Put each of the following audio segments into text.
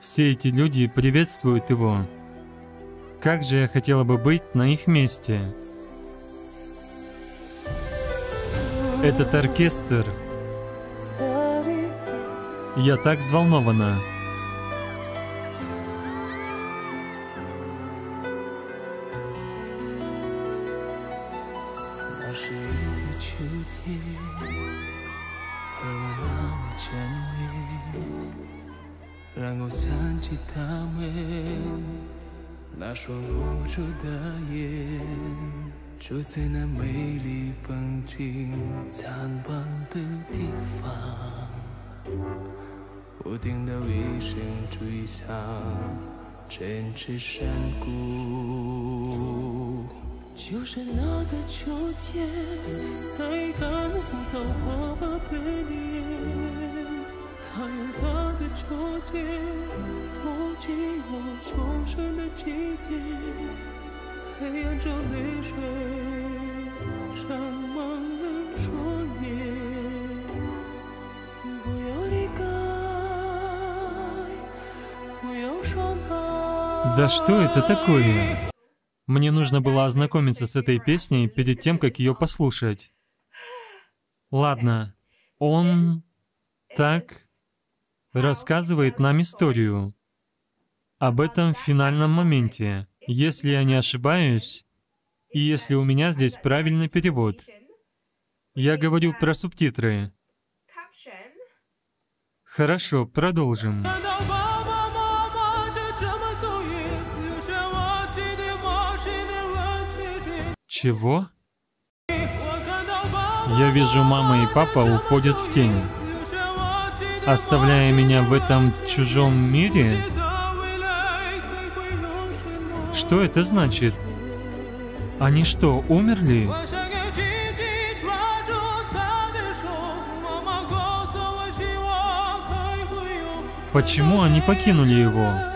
Все эти люди приветствуют его. Как же я хотела бы быть на их месте. Этот оркестр. Я так взволнована. 然后想起他们那双无助的眼住在那美丽风景灿烂的地方。我听到一声巨响震彻山谷就是那个秋天才看不到爸爸的脸他有多的秋天，多寂寞重生的季节，黑暗中泪水沾满了树叶。不要离开，不要伤害。 Да что это такое? Мне нужно было ознакомиться с этой песней перед тем, как ее послушать. Ладно, он так рассказывает нам историю об этом финальном моменте. Если я не ошибаюсь, и если у меня здесь правильный перевод, я говорю про субтитры. Хорошо, продолжим. Чего? Я вижу, мама и папа уходят в тень оставляя меня в этом чужом мире? Что это значит? Они что, умерли? Почему они покинули его?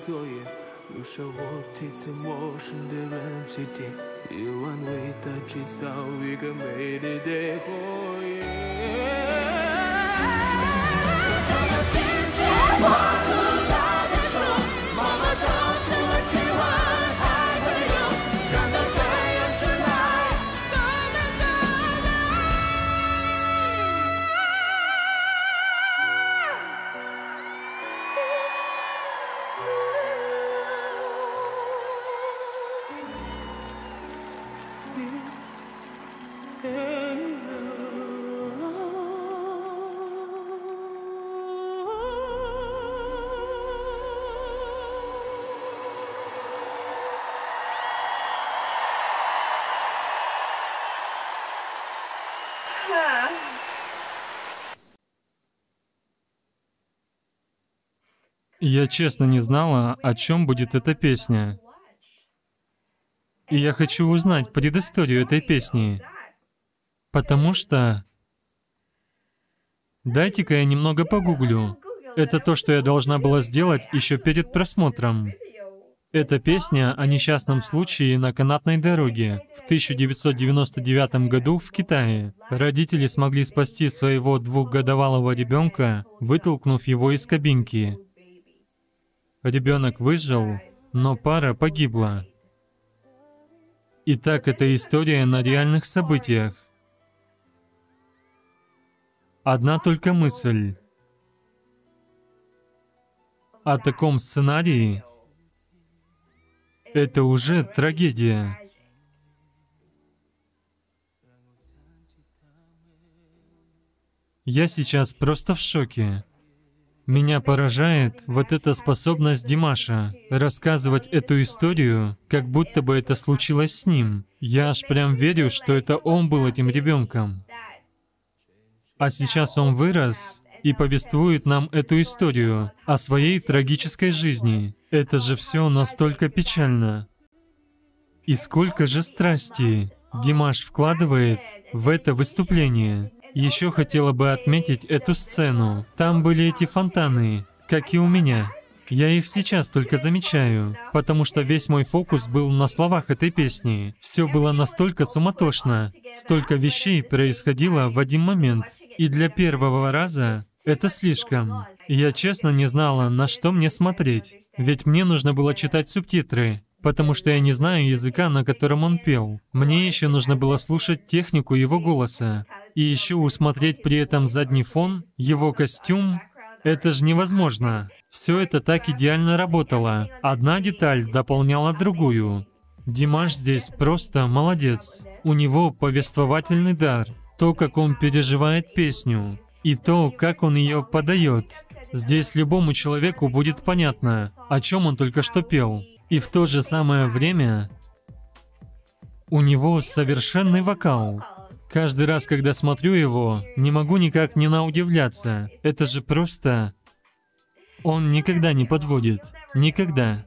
作业，留下我这次陌生的人之间，夜晚为他制造一个美丽的花园。Я честно не знала, о чем будет эта песня. И я хочу узнать предысторию этой песни. Потому что... Дайте-ка я немного погуглю. Это то, что я должна была сделать еще перед просмотром. Это песня о несчастном случае на канатной дороге в 1999 году в Китае. Родители смогли спасти своего двухгодовалого ребенка, вытолкнув его из кабинки. Ребенок выжил, но пара погибла. Итак, это история на реальных событиях. Одна только мысль. О таком сценарии это уже трагедия. Я сейчас просто в шоке. Меня поражает вот эта способность Димаша рассказывать эту историю, как будто бы это случилось с ним. Я аж прям верю, что это он был этим ребенком. А сейчас он вырос и повествует нам эту историю о своей трагической жизни. Это же все настолько печально. И сколько же страсти Димаш вкладывает в это выступление. Еще хотела бы отметить эту сцену. Там были эти фонтаны, как и у меня. Я их сейчас только замечаю, потому что весь мой фокус был на словах этой песни. Все было настолько суматошно, столько вещей происходило в один момент. И для первого раза это слишком. Я честно не знала, на что мне смотреть. Ведь мне нужно было читать субтитры, потому что я не знаю языка, на котором он пел. Мне еще нужно было слушать технику его голоса. И еще усмотреть при этом задний фон, его костюм. Это же невозможно. Все это так идеально работало. Одна деталь дополняла другую. Димаш здесь просто молодец. У него повествовательный дар. То, как он переживает песню. И то, как он ее подает. Здесь любому человеку будет понятно, о чем он только что пел. И в то же самое время у него совершенный вокал. Каждый раз, когда смотрю его, не могу никак не наудивляться. Это же просто... Он никогда не подводит. Никогда.